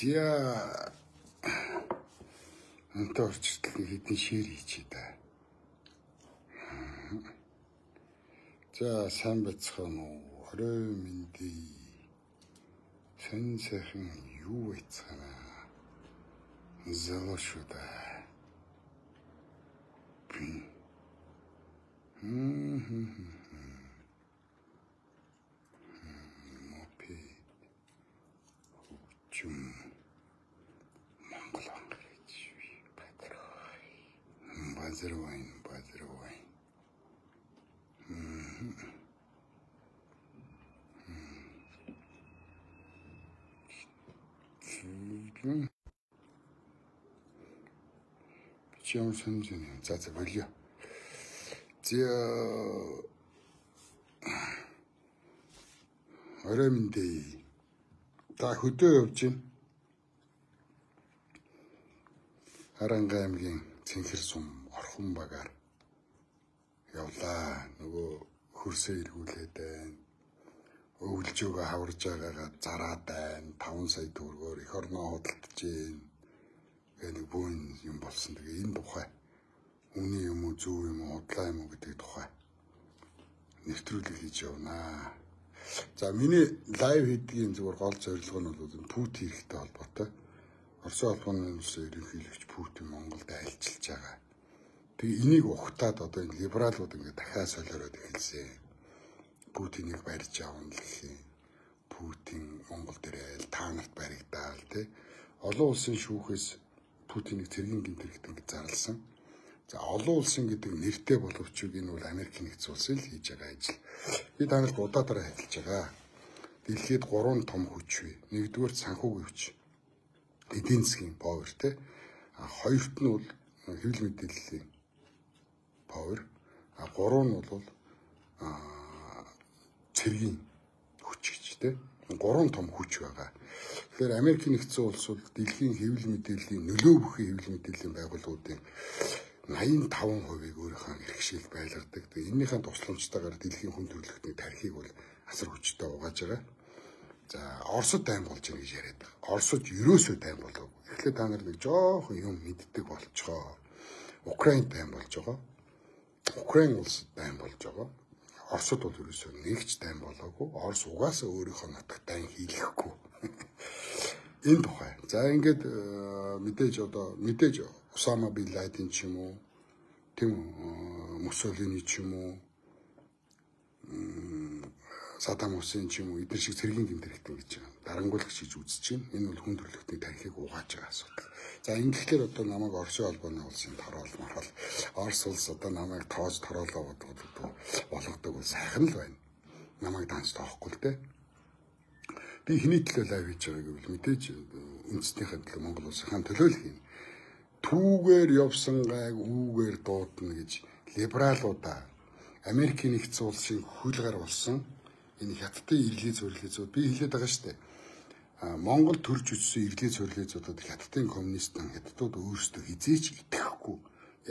За Анта орчтол хэдэн шир хийчээ да. За сайн бацхан уу. Орой мэндий. Хэн сайхан юу байцгаана. Залуу шүү да. Би. Хм. Мопи. Чум. Бадрой, бадрой. Мм. Бичээм сонжин. За за болио. За орой мэндэ. Та хөдөө явж байна. Харанга аймгийн Цэнхэр сум орхон багаар явлаа. Нөгөө хөрсөө эргүүлээд байна. Өвлж өгөө хаварж байгаагаа зараад байна. 5 сая төгрөгөөр эх орноо худалдаж байна. Тэгээ нэг бүүн юм болсон. Тэгээ энэ тухай үний юм уу зөв юм уу худлаа юм уу гэдэг тухай нэвтрүүлэг хийж явнаа. За миний лайв хийдгийн зүгээр гол зорилго нь бол Путин хэрэгтэй холбоотой. Оросын холбооны улсын ерөнхийлөгч Путин Монголд айлчилж байгаа. Тэгээ энийг ухтаад одоо энэ либералууд ингээд дахиад солиороод эхэлсэн. Путиныг барьж авна гэх юм. Путин Монгол дээрээ та нарт баригдаал тий. Олон улсын шүүхээс Путиныг цэргийн гинтэрэгт ингээд зарласан. За олон улсын гэдэг нэртэй боловч энэ бол Америк нэгдсэн улсын л хийж байгаа ажил. Би танарт удаадараа хэлж байгаа. Дэлхийд гурван том хүч бий. Нэгдүгээр санхүүгийн хүч. Эдийн засгийн power те. А хоёрт нь бол хэвлэл мэдээллийн гурав нь бол а цэргийн хүч гэж те. Гурван том хүч байгаа. Тэгэхээр Америк нэгдсэн улс бол дэлхийн хэвлэл мэдээллийн нөлөө бүхий хэвлэл мэдээллийн байгууллагуудын 85%-ийг өөрийнхөө хэрэгшээл байлгадаг. Тэгээ энэнийхэн тусламжтайгаар дэлхийн хүн төрөлхтний тархийг бол асар хүчтэй угааж байгаа. За Оросд тайм болж байгаа гэж яриад байгаа. Оросд ерөөсөө тайм болов. Эхлээд та нар нэг жоохон юм мэддэг болцгоо. Украин тайм болж байгаа. Украин улс тайм болж байгаа. Оросд бол ерөөсөө нэгч тайм болоогүй. Орос угаасаа өөрийнхөө нутагт тайм хийлгэхгүй. Энэ тухай. За ингээд мэдээж одоо мэдээж Усама бин Ладен ч юм уу, тийм Муссолини ч юм уу, Садам Хусейн ч юм уу эдгээр шиг цэргийн гэмтэрэгтэн гэж дарангуулагч гэж үзэж байна. Энэ бол хүн төрөлхтний тарихыг угааж байгаа асуудал. За ингэхлээр одоо намайг Орсын холбооны улсын тороол мархал Орос улс одоо намайг тоож тороолоо боддог болгодог бол сайхан л байна. Намайг данч тоохгүй л дээ. Би хэний төлөө лайв хийж байгааг гэвэл мэдээж үндэснийхээ төлөө Монгол улсынхаа төлөө л хийнэ түүгээр явсан гайг үүгээр дуудана гэж либералуудаа Америкийн нэгдсэн улсын хөлгөр болсон энэ хятадын ирлээ зөвлөлөөцүүд би хэлээд байгаа шүү дээ. Монгол төрж өссөн ирлээ зөвлөлөөцүүдэд хятадын коммунистан хятадууд өөрсдөө хизээч итгэхгүй.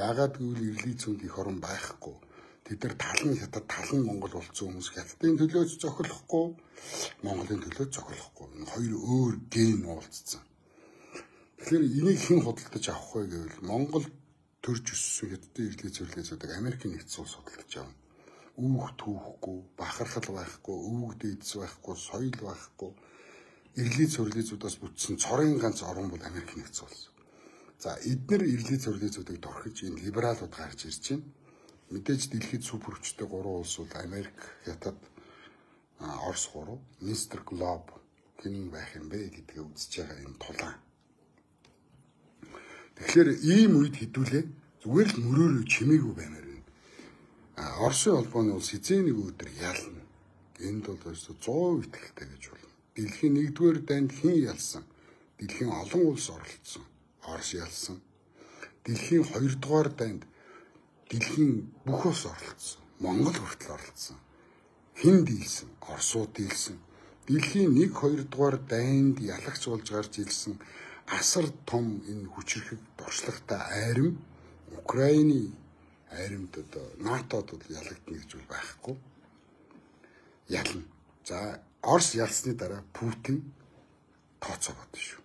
Яагаад гэвэл ирлээ зүүнд их орон байхгүй. Тэд нар талан хятад талан монгол болсон хүмүүс хятадын төлөөч зохиолохгүй, монголын төлөөч зохиолохгүй. Энэ хоёр өөр ген уулзсан. Тэгэхээр энийг хэн худалдаж авах вэ гэвэл Монгол төрж өссөн хятадын ирлээ зөвлөцөдөг Америкийн нэгдсэн улс худалдаж авна. Үүх түүхгүй, бахархал байхгүй, өвөг дээдс байхгүй, соёл байхгүй. Ирлээ зөвлөцөдөөс бүтсэн цорын ганц орн бол Америкийн нэгдсэн улс. За эдгээр ирлээ зөвлөцөдөг дорхиж энэ либералууд гарч ирж байна. Мэдээж дэлхийд супер хүчтэй гурван улс бол Америк, Хятад, Орос гурав, Мистер Глоб хэн байх юм бэ гэдгээ үзэж байгаа энэ тулаан Тэгэхээр ийм үед хідүүлээ зүгээр л мөрөөрөө чимээгүй баймаар Оросын холбооны улс хизээ нэг өдөр ялна. Энд бол өөрсдөө 100% итгэлтэй гэж болно. Дэлхийн нэгдүгээр дайнд хэн ялсан? Дэлхийн олон улс оролцсон. Орос ялсан. Дэлхийн хоёрдугаар дайнд дэлхийн бүх улс оролцсон. Монгол хүртэл оролцсон. Хэн дийлсэн? Оросууд дийлсэн. Дэлхийн 1 2 дугаар дайнд ялагч болж гарч ирсэн асар том энэ хүчрхэг дуршлагтай айрам Украины айрамд одоо НАТОд бол ялагдана гэж байхгүй. Ялна. За Орос ялсны дараа Путин тооцоо бодно шүү.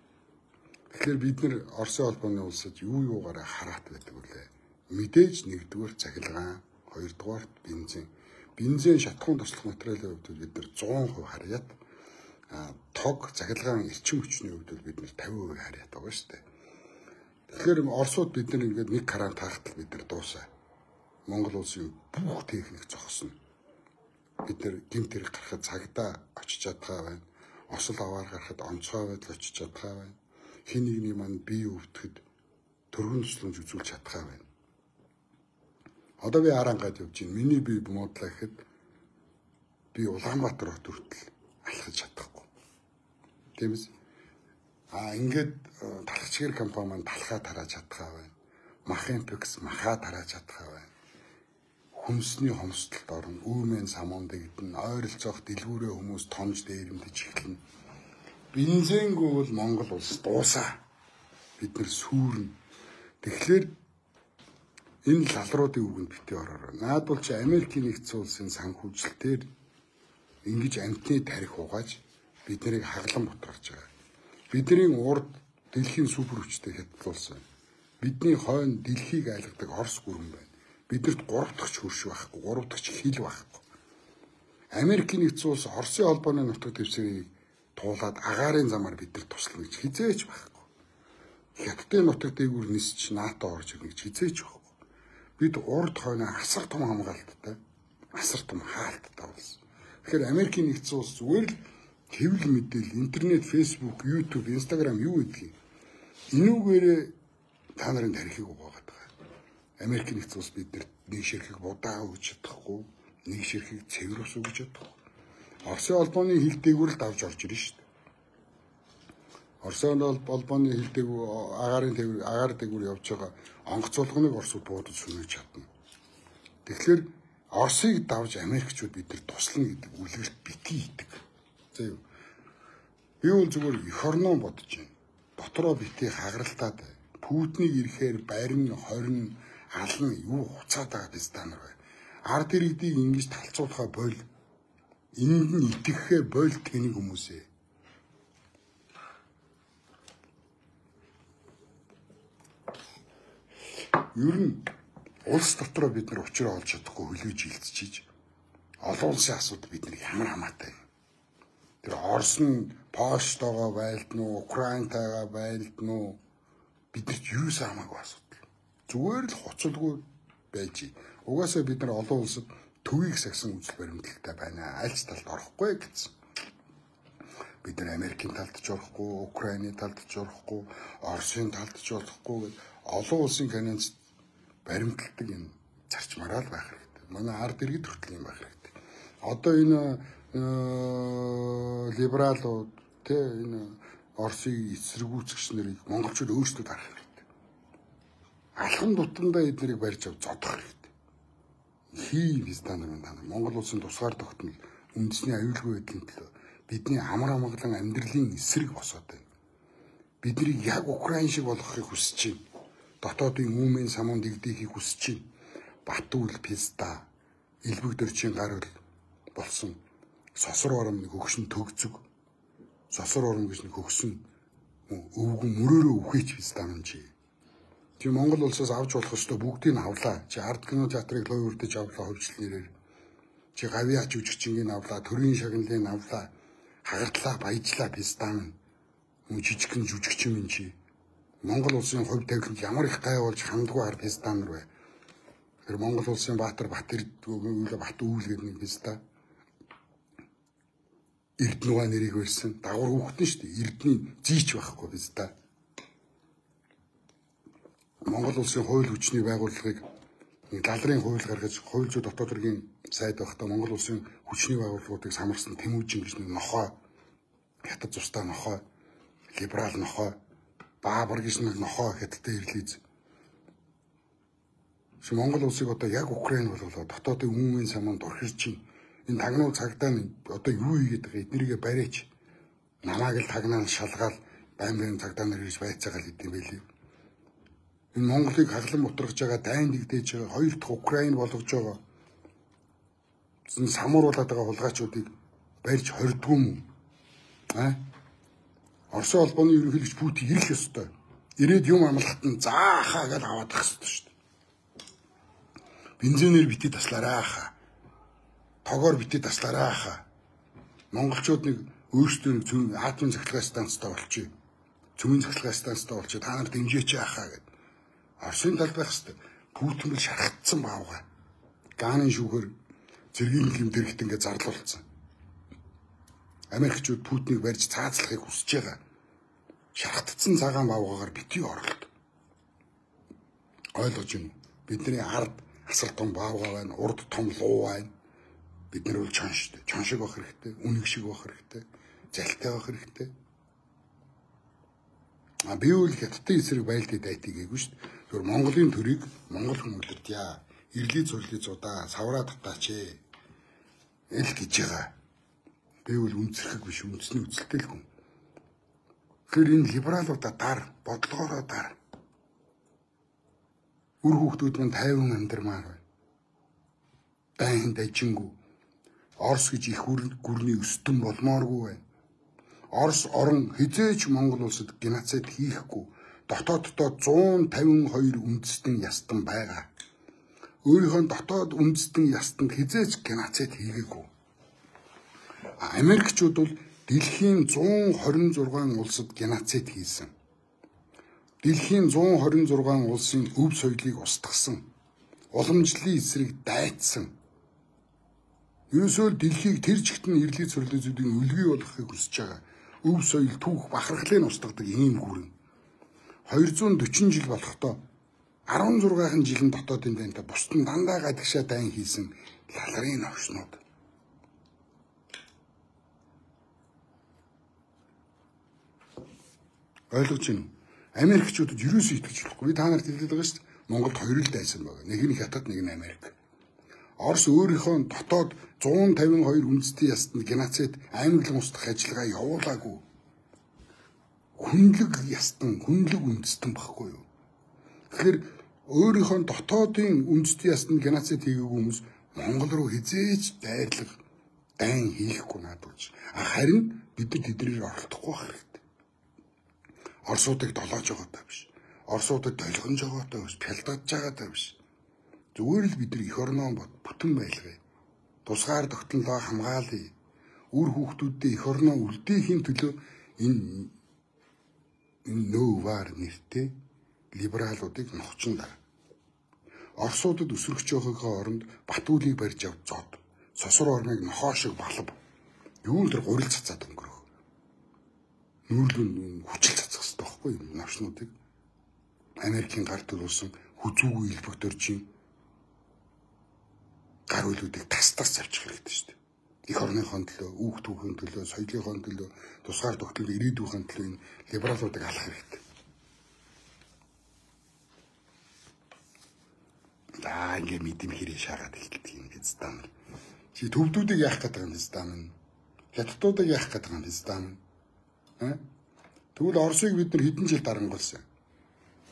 Тэгэхээр бид нар Оросын холбооны улсад юу юугаараа хараат байдаг үлээ. Мэдээж нэгдүгээр цахилгаан, хоёрдугаар бензин. Бензин шатхуун туслах материалын хувьд бид нар 100% харьяат тог цахилгаан эрчим хүчний хувьд бид нар 50% харьяат байгаа шүү дээ. Тэгэхээр Оросууд бид нар ингээд нэг каран таахтал бид нар дуусаа. Монгол улсын бүх техник зогсно. Бид нар гимт хэрэг гарахад цагдаа очиж чадгаа байна. Осол аваар гарахад онцгой байдал очиж чадгаа байна. Хин нэгний манд бие өвтөхөд төргөн тусламж үзүүлж чадгаа байна. Одоо би арангаад явж байна. Миний бие бумуудлаа гэхэд би Улаанбаатар хот хүртэл алхаж чадахгүй. Тиймээс а ингээд э, талхчгэр компани маань талхаа тарааж чадхаа байна. Махын пикс махаа тарааж чадхаа байна хүнсний хомсдолд орно. Үүмэн самуун дэгдэн ойролцоох дэлгүүрээ хүмүүс томж дээрэмдэж эхэлнэ. Бензингүй бол Монгол улс дуусаа. Бид нар сүрнэ. Тэгэхээр энэ лалруудын үгэнд битээ ороорой. Наад бол чи Америкийн нэгдсэн улсын санхүүжилтээр ингэж амтны тарих угааж бид нарыг хаглан бутгаарч байгаа. Бидний урд дэлхийн супер хүчтэй хятадулсан. Бидний хойно дэлхийг айлгадаг Орос гүрэн байна бидэрт 3 дахь хөрш байхгүй 3 дахь хил байхгүй. Америкийн нэгдсэн улс Оросын холбооны нутаг дэвсгэрийг туулаад агаарын замаар бидэрт туслана гэж хизээч байхгүй. Хятадын нутаг дээгүүр нисч НАТО орж ирнэ гэж хизээч байхгүй. Бид урд хойно асар том хамгаалттай асар том хаалттай болсон Тэгэхээр Америкийн нэгдсэн улс зүгээр л хэвлэл мэдээлэл интернет, Facebook, YouTube, Instagram юу гэдгийг энүүгээрээ та нарын тарихыг угаагаад Америк нэгдсэн улс биднэрт нэг ширхэг будаа өгч чадахгүй, нэг ширхэг цэвэр ус өгч чадахгүй. Оросын холбооны хил дээгүүр л давж орж ирнэ шүү дээ. Оросын холбооны хил дээгүүр агаарын дээгүүр агаар дээгүүр явж байгаа онгоцолгоныг Оросууд буудаж сүнэж чадна. Тэгэхээр Оросыг давж Америкчууд бид нар туслана гэдэг үлгэрт битгий идэг. За юу. Би бол зүгээр эх орноо бодож байна. Дотроо битгий хагаралтаад Путинийг ирэхээр барин 20 ална юу хуцаад байгаа биз та нар бай. Ард иргэдийг ингэж талцуулахаа бойл. Энд нь итгэхээ бойл тэнийг хүмүүсээ. Ер нь улс дотроо бид нар учраа олж чадахгүй хөлөөж хилцчихийж олон улсын асуудал бидний ямар хамаатай юм. Тэр Орос нь Польштойгоо байлдна уу, Украинтайгаа байлдна уу? Бидэрт юу ч хамаагүй асуудал зүгээр л хоцолгүй байж. Угаасаа бид нар олон улсад төвийг сагсан үзэл баримталтай байна. Аль ч талд орохгүй гэсэн. Бид нар Америкийн талд ч орохгүй, Украины талд ч орохгүй, Оросын талд ч орохгүй гэд олон улсын финанс баримталдаг энэ зарчмаараа л байх хэрэгтэй. Манай ард иргэд хүртэл юм байх хэрэгтэй. Одоо энэ э, либералууд тэ энэ Оросыг эсэргүүцэгч нарыг монголчууд өөрсдөө дарах хэрэгтэй алхам дутандаа эднэрийг барьж ав зодох хэрэгтэй. Хий виздан нар та Монгол улсын тусгаар тогтнол үндэсний аюулгүй байдлын төлөө бидний амар амгалан амьдралын эсрэг босоод байна. Биднийг яг Украин шиг болгохыг хүсэж байна. Дотоодын үүмэн самуун дэгдээхийг хүсэж байна. Батүл писта элбэг дөрчийн гар хөл болсон сосор ором нэг хөгшин төгзөг сосор ором гэж нэг хөгсөн өвгөн мөрөөрөө үхээч писта юм Чи Монгол улсаас авч болох өстө бүгдийг нь авлаа. Чи арт кино театрыг лоо үрдэж авлаа хөвчлөл нэрээр. Чи гавьяач үжигчингийг авлаа, төрийн шагналыг авлаа. Хагартлаа, баяжлаа пистан. Мөн жижигхэн жүжигчин минь чи. Монгол улсын хувь тавиланд ямар их гай болж хандгүй ар пистан вэ? Тэр Монгол улсын Баатар Батэр Бат үүлгээд нэг писта. Эрдэнэга нэрийг барьсан. Дагвар хүүхдэн шүү дээ. Эрдэнийн зийч байхгүй писта. Монгол улсын хууль хүчний байгууллагыг лалрын хууль гаргаж хууль зүйн дотоод хэргийн сайд байхдаа Монгол улсын хүчний байгууллагуудыг самарсан Тэмүүжин гэж нэг нохой хятад зурстай нохой либерал нохой баабар гэж нэг нохой хятадтай ирлийз Чи Монгол улсыг одоо яг Украин болголоо дотоодын өмнгийн саманд орхирч чинь энэ тагнуул цагдаа нь одоо юу хийгээд байгаа эднэрийгэ бариач намааг л тагнаа шалгаал байн байн цагдаа нар ирж байцаагаал идэм байлээ энэ Монголыг хаглан бутрагж байгаа дайн нэгдэж байгаа хоёр дахь Украин болгож байгаа самууруулаад байгаа хулгайчуудыг барьж хордгүй юм аа Оросын холбооны ерөнхийлөгч Путин ирэх ёстой. Ирээд юм амлахт нь заахаа гэж аваад ах ёстой шүү дээ. Бензинээр бити таслаарай хаа. Тогоор бити таслаарай хаа. Монголчууд нэг өөрсдөө нэг атомын цахилгаан станцтай болчих. Цөмийн цахилгаан станцтай болчих. Та нар дэмжээч яахаа гэд. Оросын талд байх хэвээр Путин бол шархагдсан баавга. Гааны шүүхэр зэргийн хэмдэрэгт ингээд зарлуулсан. Америкчууд Путиныг барьж цаазлахыг хүсэж байгаа. Шархтцсан цагаан бавгаар битгий оролт. Ойлгож байна. Бидний ард асар том баавга байна, урд том луу байна. Бид нар бол чон шүү дээ. Чон шиг байх хэрэгтэй, үнэг шиг байх хэрэгтэй, залтай байх хэрэгтэй. А би үл хятадын эсрэг байлдыг дайтыг гээгүй шүү дээ. Зүгээр Монголын төрийг Монгол хүмүүлэрт яа, ирлий цурлий зудаа савраа татаач ээ. Эл гэж байгаа Бэвэл үнцэрхэг биш үндэсний үзэлтэй л хүн. Тэгэхээр энэ либералуудаа дар, бодлогоороо дар. Үр хүүхдүүд мань тайван амьдрмаар байна. Дайн дажингүү. Орс гэж их гүрний өстөн болмооргүй байна. Орс орон хизээч Монгол улсад геноцид хийхгүй дотооддоо 152 үндэстэн ястан байгаа. Өөрийнхөө дотоод үндэстэн ястанд хизээч геноцид хийгээгүй. Америкчууд бол дэлхийн 126 улсад геноцид хийсэн. Дэлхийн 126 улсын өв соёлыг устгасан. Уламжлалын эсрэг дайцсан. Ерөөсөө дэлхийг тэр чигт нь ирлий цөрлөзүүдийн өлгий болгохыг хүсэж байгаа. Өв соёл түүх бахархлыг устгадаг ийм гүрэн. 240 жил болохдоо 16хан жилийн дотоодын дайнта бусд нь дандаа гадагшаа дайн хийсэн лалрын овшнууд Ойлгож байна уу? Америкчуудад юусоо итгэж болохгүй. Би та нарт хэлээд байгаа шүү дээ. Монголд хоёр л дайсан байгаа. Нэг нь хятад, нэг нь Америк. Орос өөрийнхөө дотоод 152 үндэстэн ястанд геноцид аймаглан устгах ажиллагаа явуулаагүй. Хүнлэг ястан, хүнлэг үндэстэн баггүй юу? Тэгэхээр өөрийнхөө дотоодын үндэстэн ястанд геноцид хийгээгүй хүмүүс Монгол руу хизээж дайрлах дайн хийхгүй надад. Харин бид нар тэднэр оролдохгүй байх хэрэгтэй. Орсуудыг долоож байгаатай биш. Орсуудыг долгонж байгаатай биш. Пялдаж байгаатай биш. Зүгээр л бид нар эх орноо бүтэн байлгая. Тусгаар тогтнолоо хамгаалъя. Үр хүүхдүүдтэй эх орноо үлдээхийн төлөө энэ энэ нөвар нэртэй либералуудыг нохчин даа. Орсуудад өсөрч байгаагаа оронд Батүлийг барьж авч зод. Сосор ормыг нохоо шиг балав. Юун дээр гурил цацаад өнгөрөх. Нүүрлэн хүчил байхгүй юм навчнуудыг Америкийн гар төрүүлсэн хүзүүгүй илбэгдөржийн гар үйлүүдийг тас тас завчих хэрэгтэй шүү дээ. Их орныхон төлөө, үүх түүхийн төлөө, соёлынхон төлөө, тусгаар тогтмол ирээдүйн төлөө энэ либералуудыг алах хэрэгтэй. За ингээ мэдэм хэрэг шаагаад хэлдэг юм биз даа. Чи төвдүүдийг яах байгаа юм биз даа. Хятадуудыг яах байгаа юм даа. Аа? Тэгвэл Оросыг бид нар хэдэн жил дарангуулсан.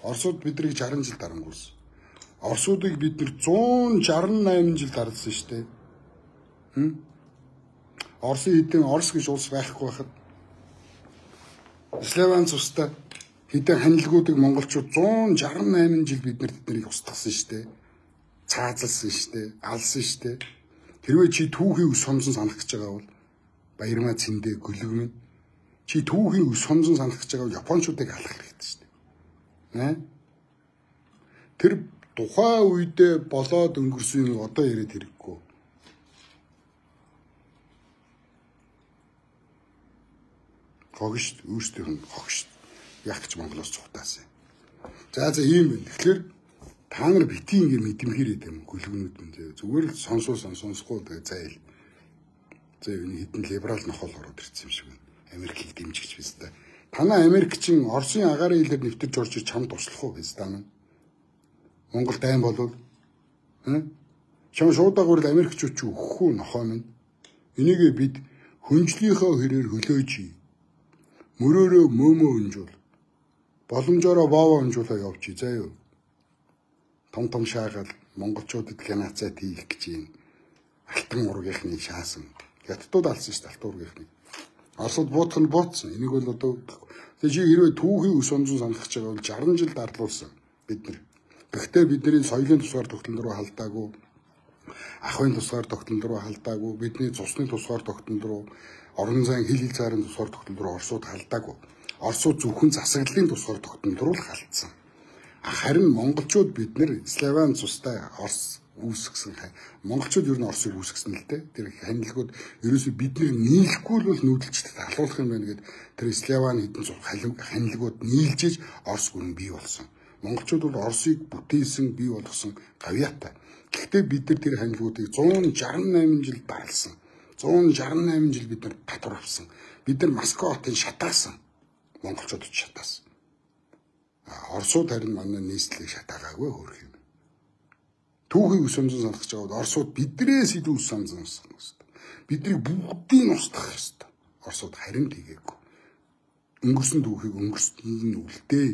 Оросууд биднийг 60 жил дарангуулсан. Оросуудыг бид нар 168 жил дарсан шүү дээ. Хм? Оросын хэдэн Орос гэж улс байхгүй байхад Славян цустай хэдэн ханилгуудыг монголчууд 168 жил бид нар тэднийг устгасан шүү дээ. Цаазалсан шүү дээ. Алсан шүү дээ. Тэрвээ чи түүхийн ус сомсон санах гэж байгаа бол баярмаа цэндээ гөлөгмөн чи түүхийн сонзон санах гэж байгаа японочдыг алах хэрэгтэй шүү дээ. Тэр тухайн үедээ болоод өнгөрсөн одоо яриад хэрэггүй. Хогш өөрсдийнх нь хогш яг ч Монголоос цухтаасан. За за ийм байна. Тэгэхээр та нар бити ингэ мэдэмхэрээд юм гүлгнүүд нь зүгээр л сонсоо сонсохгүй зайл. За энэ хитэн либерал нохол ороод ирсэн юм шиг байна. Америкийг дэмжигч биз дээ. Танаа Америкчин Оросын агаарын хэлээр нэвтэрч орж чамд туслах уу биз дээ. Монгол дайн болвол чам шуудаагаар л Америкчууд ч өгөхгүй нохоо минь. Энийг бид хүнжлийнхөө хэрээр хөлөөж мөрөөрөө мөөмөө өнжүүл. Боломжоор боовоо өнжүүлээ явчих юу. Том том шаагаал монголчуудад геноцид хийх гэж юм. Алтан ургийнхны шаасан. Хятадууд алсан шүү дээ алтан ургийнхны. Оросууд буутах нь буутсан. Энийг бол одоо тэгээ чи хэрвээ түүхийн өс онзон санах гэж байгаа бол 60 жил дарлуулсан бид нар. Гэхдээ бидний соёлын тусгаар тогтнол руу халдаагүй ахын тусгаар тогтнол руу халдаагүй бидний цусны тусгаар тогтнол руу орон зайн хил хил цаарын тусгаар тогтнол руу орсууд халдаагүй. Орсууд зөвхөн засаглалын тусгаар тогтнол руу л халтсан. Харин монголчууд бид нэр славян цустай орс үүсгэсэн монголчууд ер нь орсыг үүсгэсэн л дээ. Тэр ханилгууд ерөөсөө бидний нийлэхгүй л бол нүүдэлчдэд алуулах юм байна гэд тэр славян хэдэн ханилгууд нийлжиж орс гүн бий болсон. Монголчууд бол орсыг бүтээсэн бий болгосон гавьяатай. Гэхдээ бид нар тэр ханилгуудыг 168 жил даралсан. 168 жил бид нар татвар авсан. Бид нар Москва хотын шатаасан. Монголчууд шатаасан. Орсууд харин манай нийслэлийг шатаагаагүй хөрх юм. Түүхийг ус амзан санах гэж байгаа Орсууд бидрээс илүү ус амзан санах хэрэгтэй. Бидний бүгдийг устгах хэрэгтэй. Орсууд харин тийгээгүй. Өнгөрсөн түүхийг өнгөрсөнд нь үлдээ.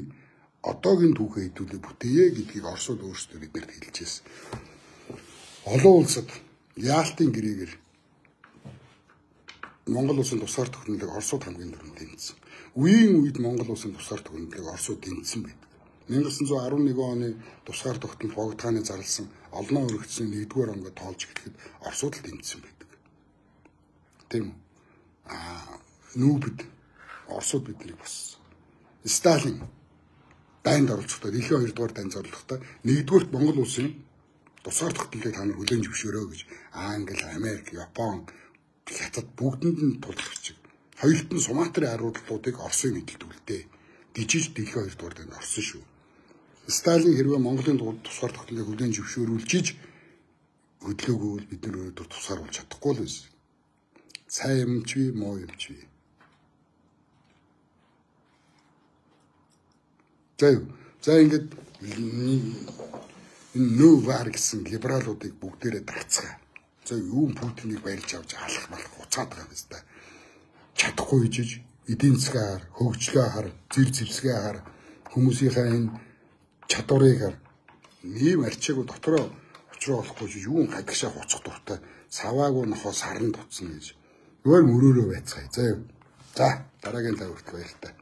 Одоогийн түүхээ хэдүүлээ бүтээе гэдгийг Орсууд өөрсдөө биднэрт хэлчихсэн. Олон улсад яалтын гэрээгээр Монгол улсын тусгаар тогтнолыг Оросууд хамгийн түрүүнд дэмжсэн. Үеийн үед Монгол улсын тусгаар тогтнолыг Оросууд дэмжсэн байдаг. 1911 оны тусгаар тогтнол богдгааны зарласан олноо өргөцсөн 1-р онгод тоолж эхлэхэд Оросууд л дэмжсэн байдаг. Тийм үү? Аа нүүбд Оросууд биднийг боссон. Сталин дайнд оролцохдоо дэлхийн 2 дугаар дайнд зорлохдоо 1-р Монгол улсын тусгаар тогтнолыг та нар хүлээн зөвшөөрөө гэж Англи, Америк, Япон, Хятад бүгдэнд нь тулгарч. Хоёрт нь Суматрын хариудлуудыг Орсын мэдлэлдүүлдэ. Дижиж дэлхийн хоёр дугаар дэнд орсон шүү. Сталин хэрвээ Монголын тусгаар тогтнолыг хүлээн зөвшөөрүүлжиж хөдлөөгүй бол бид нар өөрөөр тусгаар болж чадахгүй л байсан. Сайн юм ч вэ, муу юм ч вэ. За юу. За ингээд нөө вар гэсэн либералуудыг бүгдээрээ дагцгаа. За юу Путиныг барилж авч алах малах уцаад байгаа юм байна. Чадахгүй хийж эдийн засгаар хөгжлөө хар, зэр зэвсгээ хар, хүмүүсийнхээ энэ чадварыг хар. Ийм арчаагүй дотроо очроо болохгүй чи юу гадагшаа хуцах дуртай саваагүй нохоо саран дуцсан гэж. Өөр мөрөөрөө байцгаая. За. За дараагийн тав хүртэл баярлалаа.